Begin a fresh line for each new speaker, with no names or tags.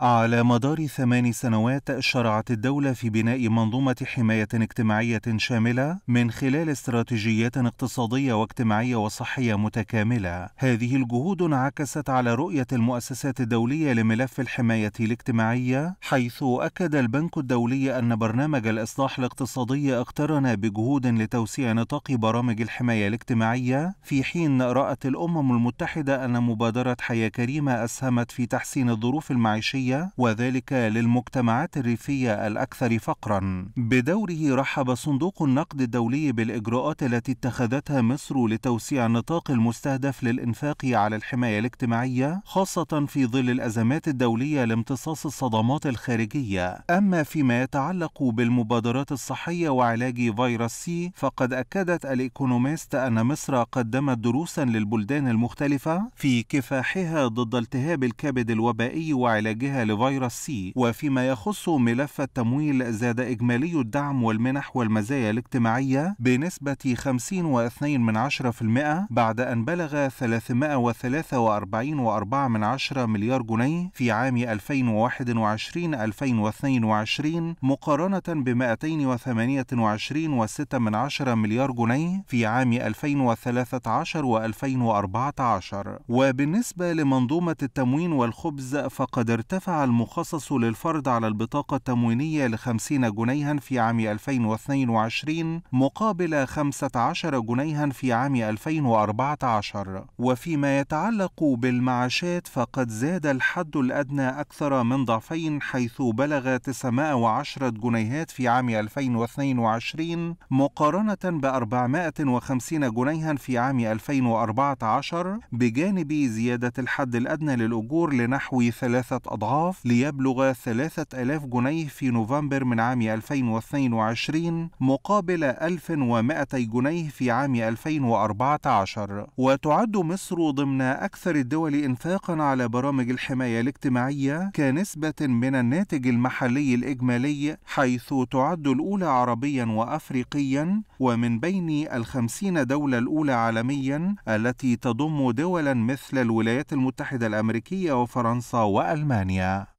على مدار ثمان سنوات شرعت الدولة في بناء منظومة حماية اجتماعية شاملة من خلال استراتيجيات اقتصادية واجتماعية وصحية متكاملة. هذه الجهود انعكست على رؤية المؤسسات الدولية لملف الحماية الاجتماعية، حيث أكد البنك الدولي أن برنامج الإصلاح الاقتصادي اقترن بجهود لتوسيع نطاق برامج الحماية الاجتماعية، في حين رأت الأمم المتحدة أن مبادرة حياة كريمة أسهمت في تحسين الظروف المعيشية وذلك للمجتمعات الريفية الأكثر فقرا. بدوره رحب صندوق النقد الدولي بالإجراءات التي اتخذتها مصر لتوسيع النطاق المستهدف للإنفاق على الحماية الاجتماعية خاصة في ظل الأزمات الدولية لامتصاص الصدمات الخارجية. أما فيما يتعلق بالمبادرات الصحية وعلاج فيروس سي فقد أكدت الإيكونوميست أن مصر قدمت دروسا للبلدان المختلفة في كفاحها ضد التهاب الكبد الوبائي وعلاجها لفيروس سي وفيما يخص ملف التمويل زاد إجمالي الدعم والمنح والمزايا الاجتماعية بنسبة 50.2 من 10% بعد أن بلغ 343.4 مليار جنيه في عام 2021-2022 مقارنة ب 228.6 مليار جنيه في عام 2013 و2014 وبالنسبة لمنظومة التموين والخبز فقد ارتفع المخصص للفرد على البطاقة التموينية لخمسين جنيها في عام 2022 مقابل 15 جنيها في عام 2014 وفيما يتعلق بالمعاشات فقد زاد الحد الأدنى أكثر من ضعفين حيث بلغ 910 جنيهات في عام 2022 مقارنة ب 450 جنيها في عام 2014 بجانب زيادة الحد الأدنى للأجور لنحو ثلاثة أضعاف. الأضعاف ليبلغ 3000 جنيه في نوفمبر من عام 2022 مقابل 1200 جنيه في عام 2014 وتعد مصر ضمن أكثر الدول إنفاقا على برامج الحماية الاجتماعية كنسبة من الناتج المحلي الإجمالي حيث تعد الأولى عربيا وأفريقيا ومن بين الخمسين دولة الأولى عالميا التي تضم دولا مثل الولايات المتحدة الأمريكية وفرنسا وألمانيا. yeah